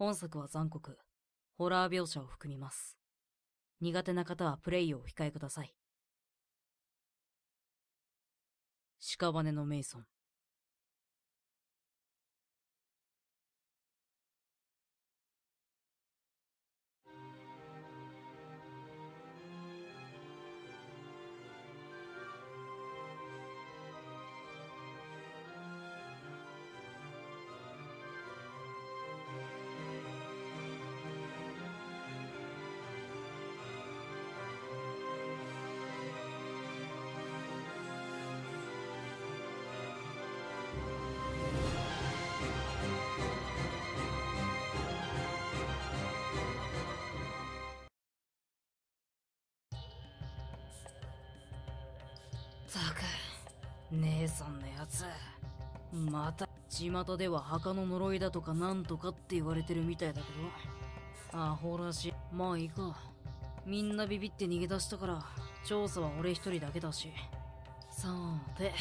本作は残酷、ホラー描写を含みます。苦手な方はプレイをお控えください。屍のメイソン。く、姉さんのやつ。また、巷では墓の呪いだとかなんとかって言われてるみたいだけど。アホらしい。まあいいか。みんなビビって逃げ出したから、調査は俺一人だけだし。さて。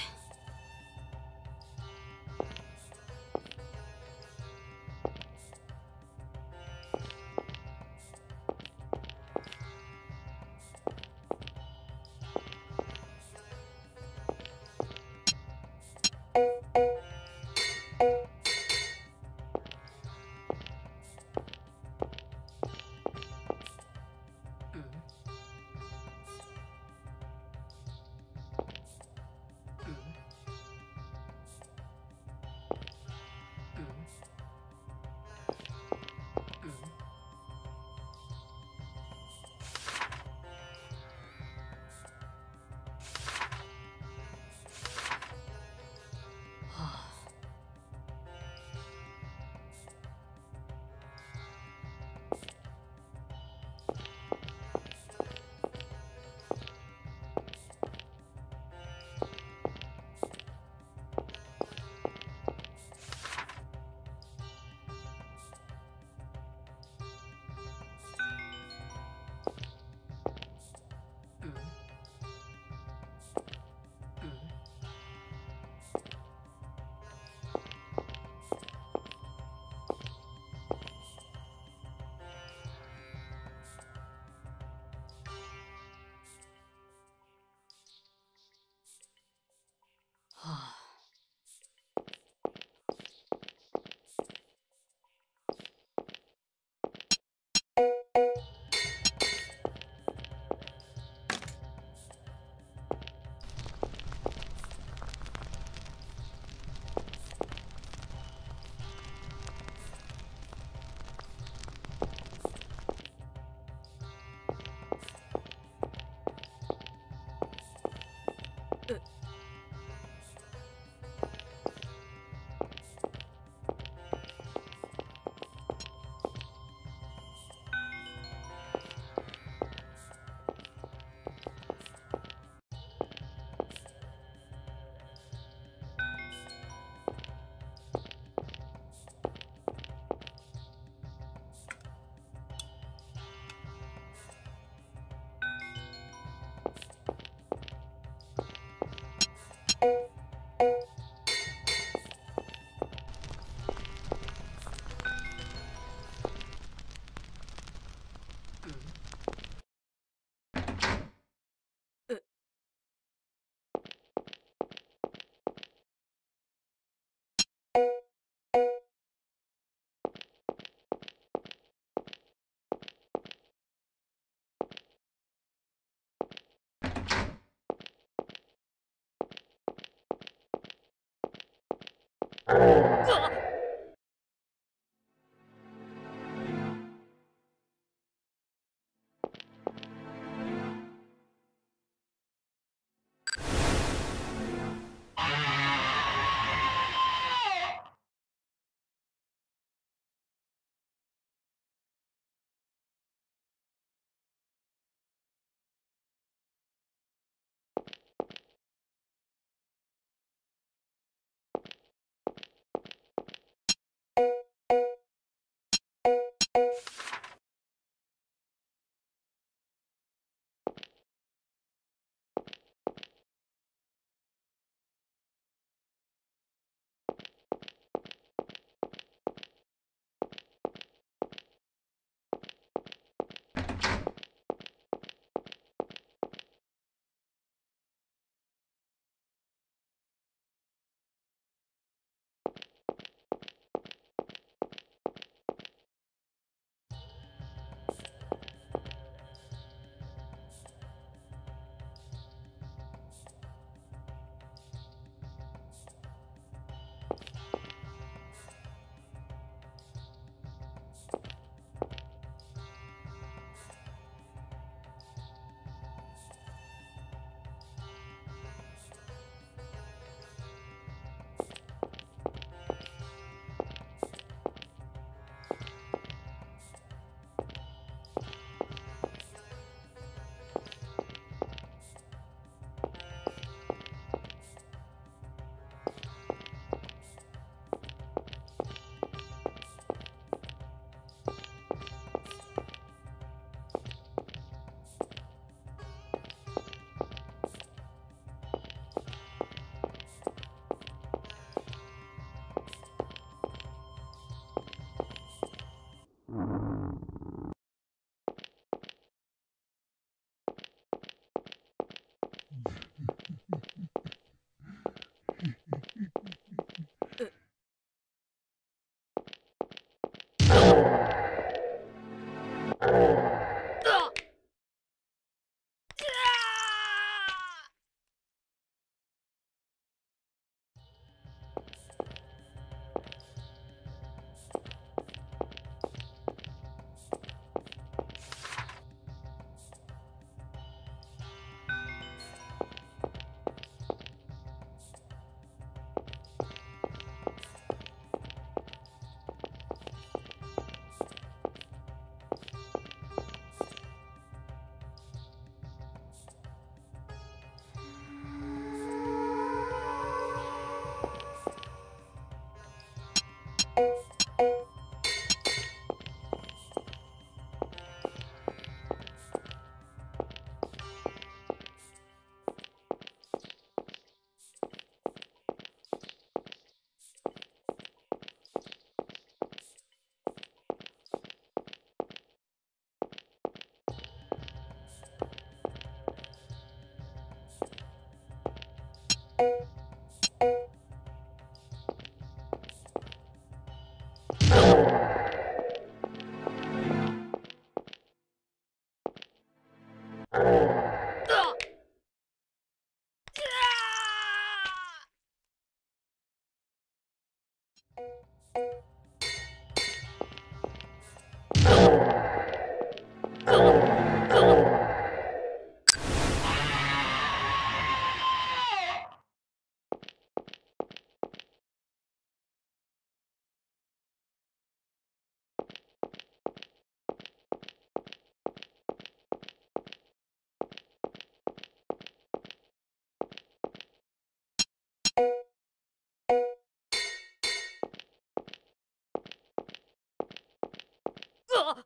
ぞっ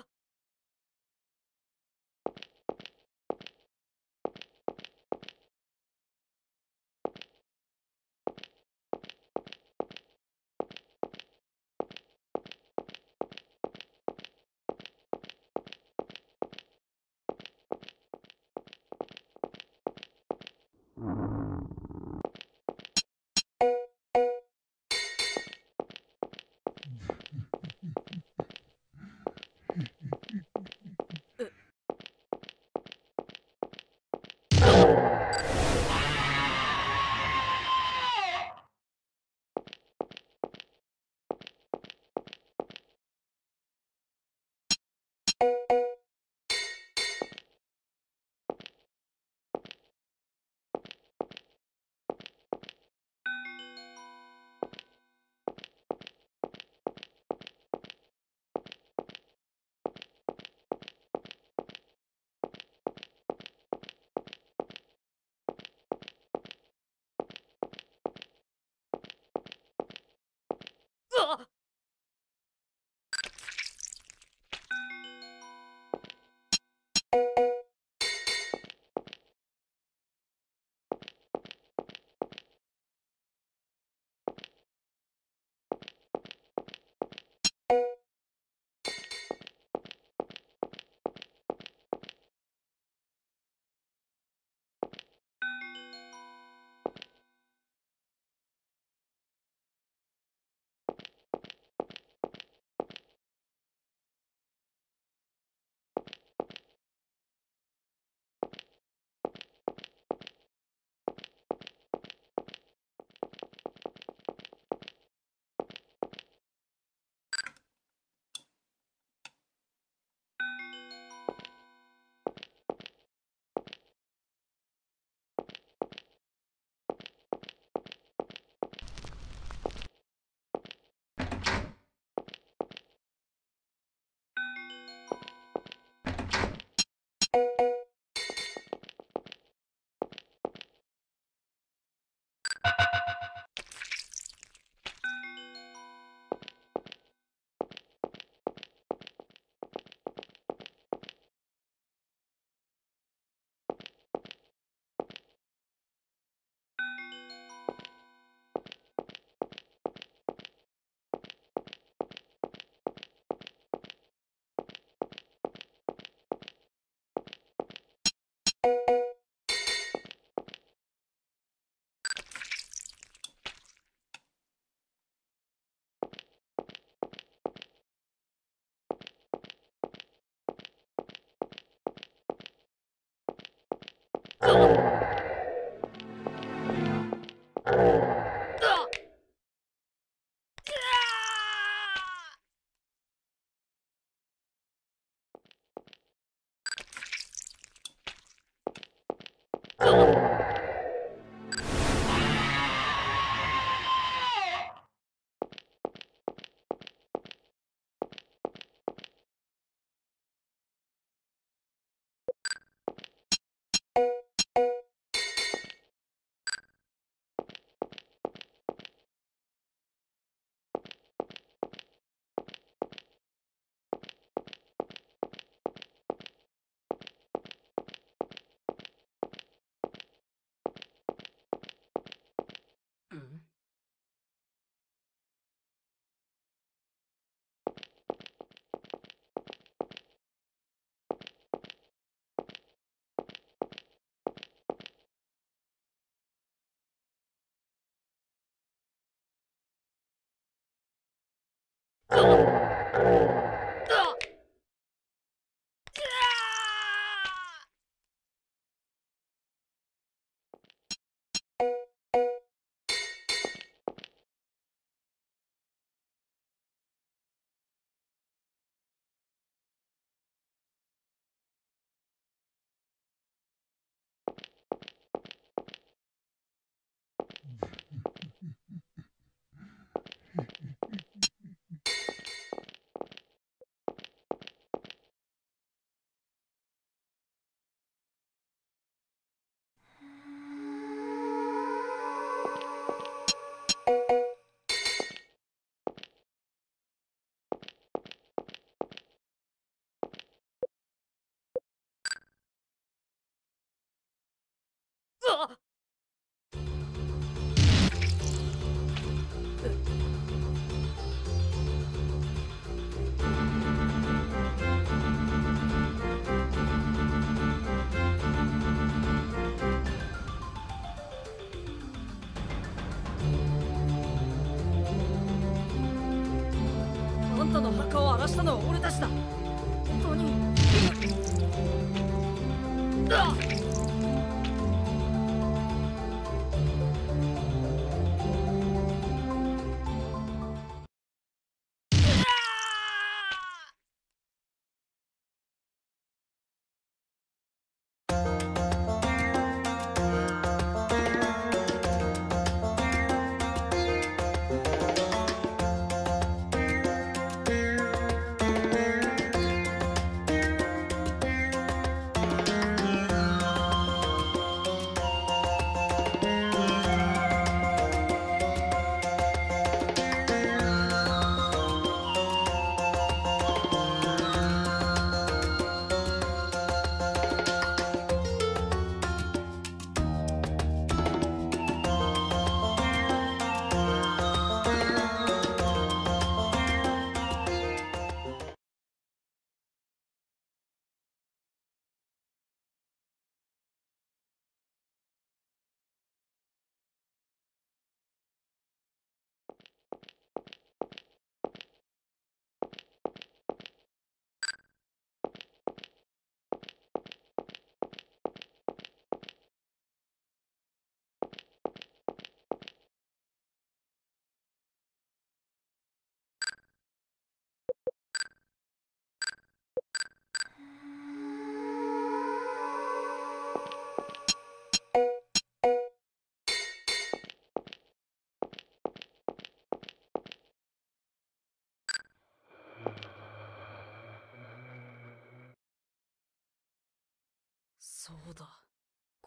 っ Hello. かも。の墓を荒らしたのは俺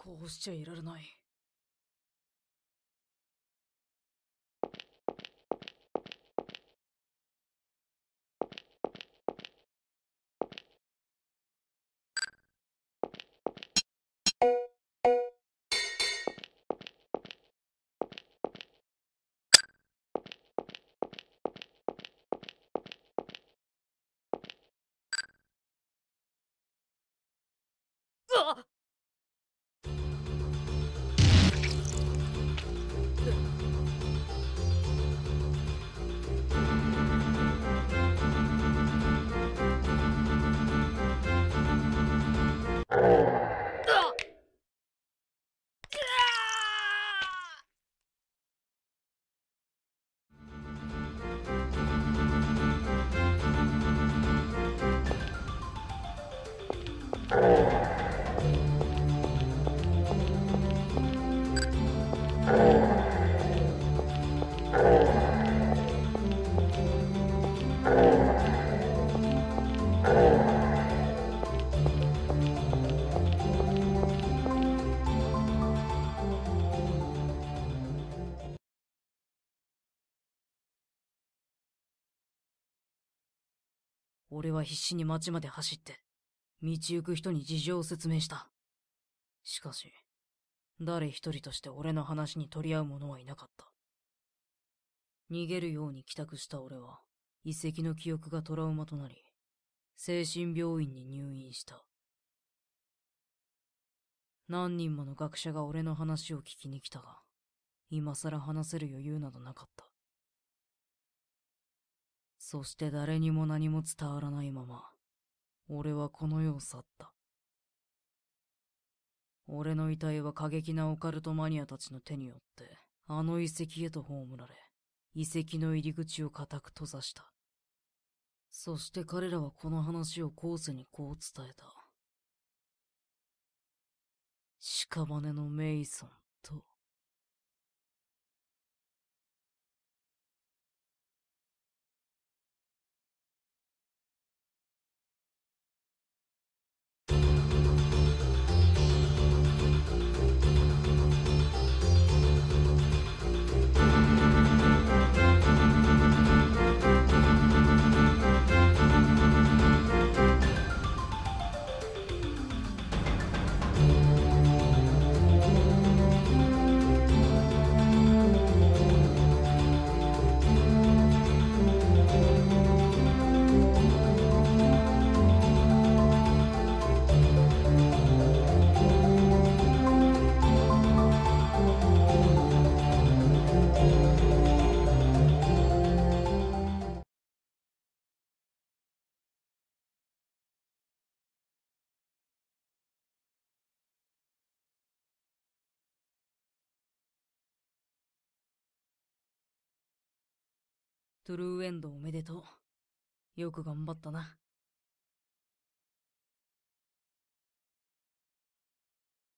こうしちゃいられない。俺は必死に街まで走って、道行く人に事情を説明した。しかし、誰一人として俺の話に取り合う者はいなかった。逃げるように帰宅した俺は、遺跡の記憶がトラウマとなり、精神病院に入院した。何人もの学者が俺の話を聞きに来たが、今更話せる余裕などなかった。そして誰にも何も伝わらないまま、俺はこの世を去った。俺の遺体は過激なオカルトマニアたちの手によって、あの遺跡へと葬られ、遺跡の入り口を固く閉ざした。そして彼らはこの話を後世にこう伝えた。屍のメイソンと、トゥルーエンドおめでとう。よく頑張ったな。